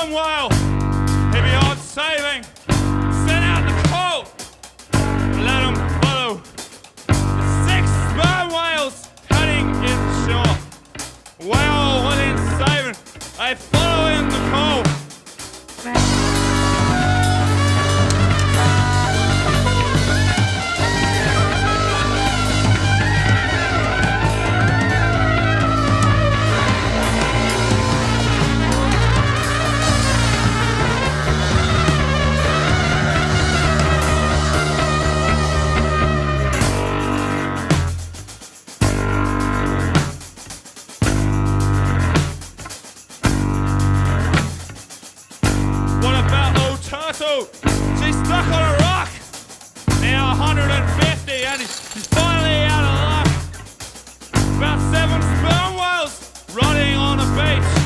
Six sperm whale. He beyond saving. Send out the call. Let him follow. Six sperm whales heading inshore. Whale within saving. They old She's stuck on a rock. Now 150 and he's he's finally out of luck. About seven sperm whales rotting on the beach.